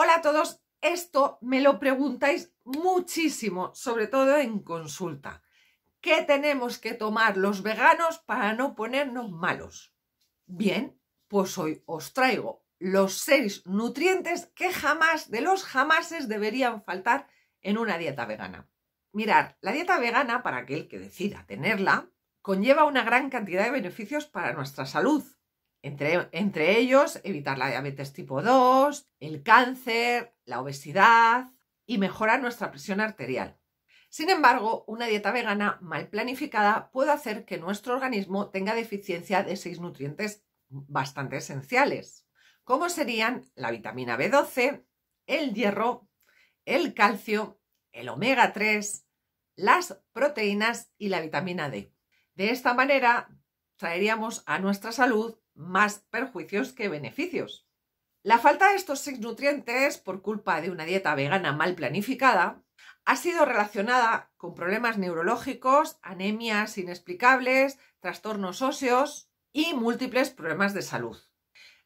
Hola a todos, esto me lo preguntáis muchísimo, sobre todo en consulta. ¿Qué tenemos que tomar los veganos para no ponernos malos? Bien, pues hoy os traigo los seis nutrientes que jamás de los jamases deberían faltar en una dieta vegana. Mirar, la dieta vegana, para aquel que decida tenerla, conlleva una gran cantidad de beneficios para nuestra salud. Entre, entre, ellos, evitar la diabetes tipo 2, el cáncer, la obesidad y mejorar nuestra presión arterial. Sin embargo, una dieta vegana mal planificada puede hacer que nuestro organismo tenga deficiencia de seis nutrientes bastante esenciales, como serían la vitamina B12, el hierro, el calcio, el omega 3, las proteínas y la vitamina D. De esta manera, traeríamos a nuestra salud más perjuicios que beneficios. La falta de estos seis nutrientes por culpa de una dieta vegana mal planificada ha sido relacionada con problemas neurológicos, anemias inexplicables, trastornos óseos y múltiples problemas de salud.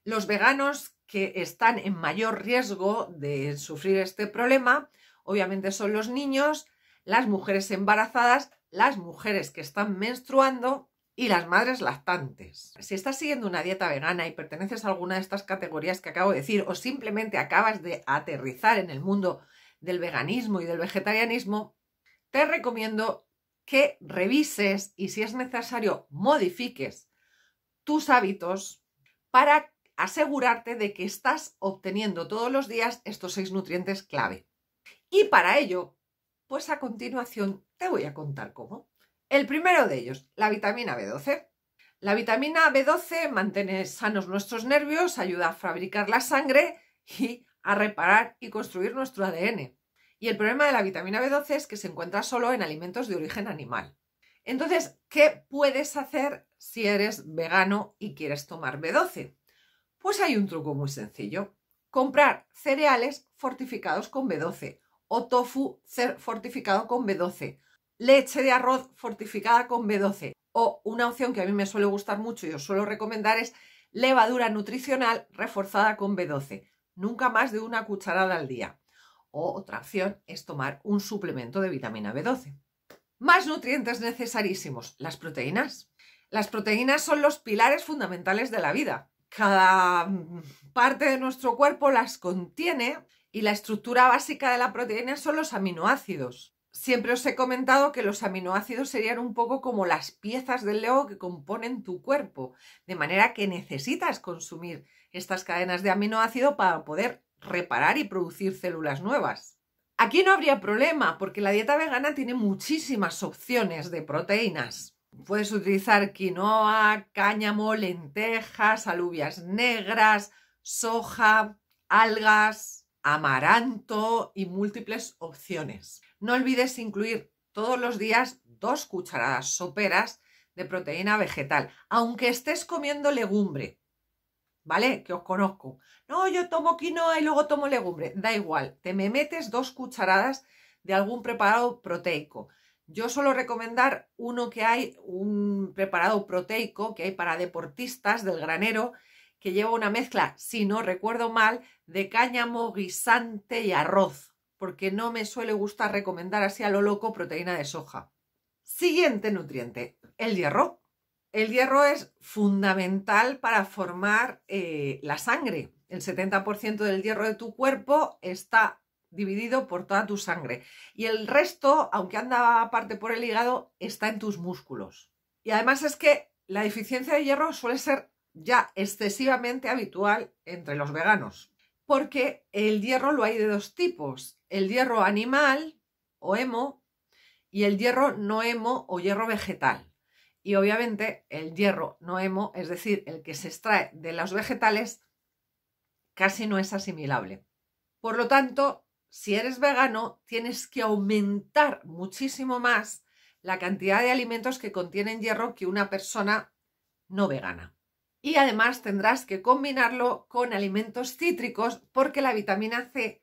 Los veganos que están en mayor riesgo de sufrir este problema obviamente son los niños, las mujeres embarazadas, las mujeres que están menstruando y las madres lactantes. Si estás siguiendo una dieta vegana y perteneces a alguna de estas categorías que acabo de decir o simplemente acabas de aterrizar en el mundo del veganismo y del vegetarianismo, te recomiendo que revises y si es necesario modifiques tus hábitos para asegurarte de que estás obteniendo todos los días estos seis nutrientes clave. Y para ello, pues a continuación te voy a contar cómo. El primero de ellos, la vitamina B12. La vitamina B12 mantiene sanos nuestros nervios, ayuda a fabricar la sangre y a reparar y construir nuestro ADN. Y el problema de la vitamina B12 es que se encuentra solo en alimentos de origen animal. Entonces, ¿qué puedes hacer si eres vegano y quieres tomar B12? Pues hay un truco muy sencillo. Comprar cereales fortificados con B12 o tofu fortificado con B12 leche de arroz fortificada con B12 o una opción que a mí me suele gustar mucho y os suelo recomendar es levadura nutricional reforzada con B12, nunca más de una cucharada al día. O otra opción es tomar un suplemento de vitamina B12. Más nutrientes necesarísimos, las proteínas. Las proteínas son los pilares fundamentales de la vida. Cada parte de nuestro cuerpo las contiene y la estructura básica de la proteína son los aminoácidos siempre os he comentado que los aminoácidos serían un poco como las piezas del Lego que componen tu cuerpo, de manera que necesitas consumir estas cadenas de aminoácido para poder reparar y producir células nuevas. Aquí no habría problema porque la dieta vegana tiene muchísimas opciones de proteínas. Puedes utilizar quinoa, cáñamo, lentejas, alubias negras, soja, algas, amaranto y múltiples opciones. No olvides incluir todos los días dos cucharadas soperas de proteína vegetal, aunque estés comiendo legumbre. ¿Vale? Que os conozco. No, yo tomo quinoa y luego tomo legumbre. Da igual, te me metes dos cucharadas de algún preparado proteico. Yo suelo recomendar uno que hay, un preparado proteico que hay para deportistas del granero, que lleva una mezcla, si no recuerdo mal, de cáñamo, guisante y arroz porque no me suele gustar recomendar así a lo loco proteína de soja. Siguiente nutriente, el hierro. El hierro es fundamental para formar eh, la sangre. El 70% del hierro de tu cuerpo está dividido por toda tu sangre. Y el resto, aunque anda aparte por el hígado, está en tus músculos. Y además es que la deficiencia de hierro suele ser ya excesivamente habitual entre los veganos porque el hierro lo hay de dos tipos, el hierro animal o hemo y el hierro no hemo o hierro vegetal. Y obviamente el hierro no hemo, es decir, el que se extrae de los vegetales, casi no es asimilable. Por lo tanto, si eres vegano, tienes que aumentar muchísimo más la cantidad de alimentos que contienen hierro que una persona no vegana y además tendrás que combinarlo con alimentos cítricos porque la vitamina C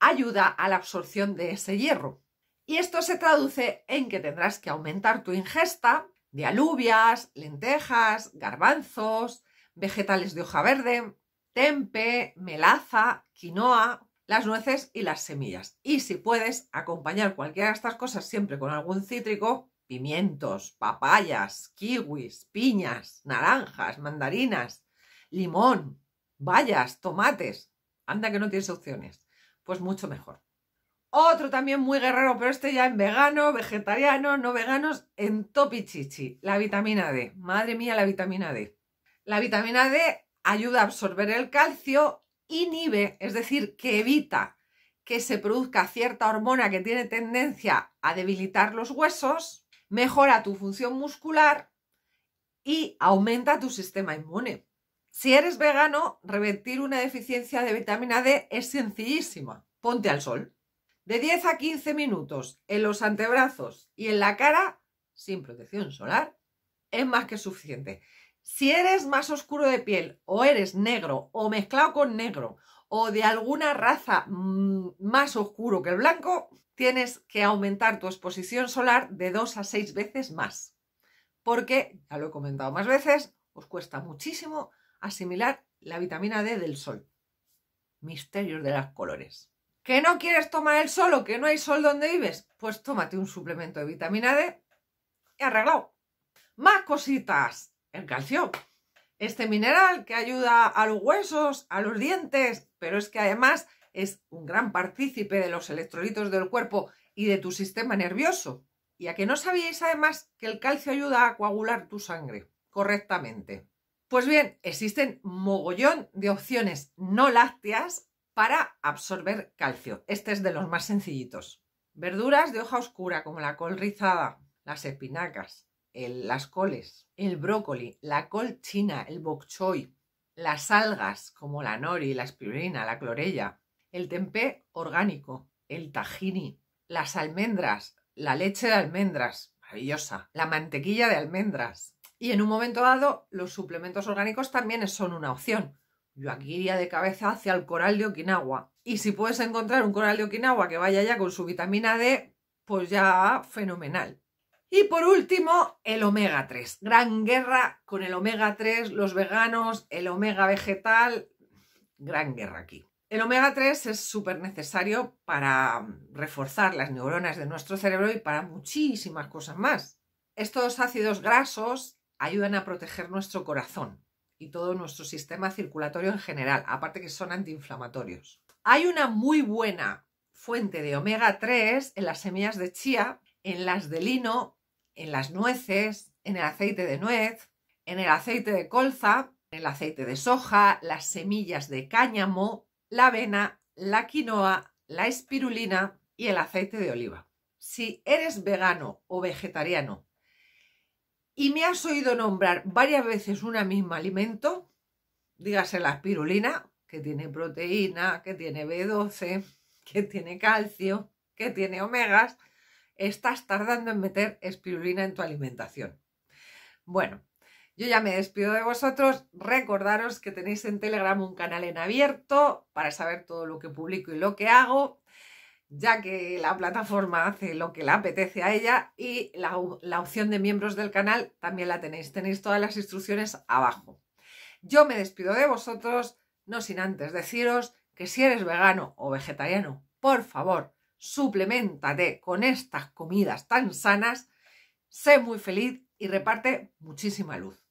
ayuda a la absorción de ese hierro. Y esto se traduce en que tendrás que aumentar tu ingesta de alubias, lentejas, garbanzos, vegetales de hoja verde, tempe, melaza, quinoa, las nueces y las semillas. Y si puedes acompañar cualquiera de estas cosas siempre con algún cítrico, pimientos, papayas, kiwis, piñas, naranjas, mandarinas, limón, bayas, tomates. Anda que no tienes opciones. Pues mucho mejor. Otro también muy guerrero, pero este ya en vegano, vegetariano, no veganos, en topichichi, la vitamina D. Madre mía, la vitamina D. La vitamina D ayuda a absorber el calcio, inhibe, es decir, que evita que se produzca cierta hormona que tiene tendencia a debilitar los huesos, mejora tu función muscular y aumenta tu sistema inmune. Si eres vegano, revertir una deficiencia de vitamina D es sencillísima. Ponte al sol de 10 a 15 minutos en los antebrazos y en la cara, sin protección solar, es más que suficiente. Si eres más oscuro de piel o eres negro o mezclado con negro o de alguna raza mm, más oscuro que el blanco, tienes que aumentar tu exposición solar de 2 a 6 veces más. Porque, ya lo he comentado más veces, os cuesta muchísimo asimilar la vitamina D del sol. Misterios de los colores. ¿Que no quieres tomar el sol o que no hay sol donde vives? Pues tómate un suplemento de vitamina D y arreglado. Más cositas. El calcio. Este mineral que ayuda a los huesos, a los dientes, pero es que además es un gran partícipe de los electrolitos del cuerpo y de tu sistema nervioso. Y a que no sabíais además que el calcio ayuda a coagular tu sangre correctamente. Pues bien, existen mogollón de opciones no lácteas para absorber calcio. Este es de los más sencillitos. Verduras de hoja oscura como la col rizada, las espinacas, las coles, el brócoli, la col china, el bok choy, las algas como la nori, la espirulina, la clorella, el tempé orgánico, el tahini, las almendras, la leche de almendras, maravillosa, la mantequilla de almendras. Y en un momento dado, los suplementos orgánicos también son una opción. Yo aquí iría de cabeza hacia el coral de Okinawa. Y si puedes encontrar un coral de Okinawa que vaya ya con su vitamina D, pues ya fenomenal. Y por último, el omega 3. Gran guerra con el omega 3, los veganos, el omega vegetal. Gran guerra aquí. El omega 3 es súper necesario para reforzar las neuronas de nuestro cerebro y para muchísimas cosas más. Estos ácidos grasos ayudan a proteger nuestro corazón y todo nuestro sistema circulatorio en general, aparte que son antiinflamatorios. Hay una muy buena fuente de omega 3 en las semillas de chía, en las de lino, en las nueces, en el aceite de nuez, en el aceite de colza, en el aceite de soja, las semillas de cáñamo, la avena, la quinoa, la espirulina y el aceite de oliva. Si eres vegano o vegetariano y me has oído nombrar varias veces un mismo alimento, dígase la espirulina, que tiene proteína, que tiene B12, que tiene calcio, que tiene omegas, estás tardando en meter espirulina en tu alimentación. Bueno, yo ya me despido de vosotros. Recordaros que tenéis en Telegram un canal en abierto para saber todo lo que publico y lo que hago ya que la plataforma hace lo que le apetece a ella y la, opción de miembros del canal también la tenéis. Tenéis todas las instrucciones abajo. Yo me despido de vosotros, no sin antes deciros que si eres vegano o vegetariano, por favor, suplementate con estas comidas tan sanas, sé muy feliz y reparte muchísima luz.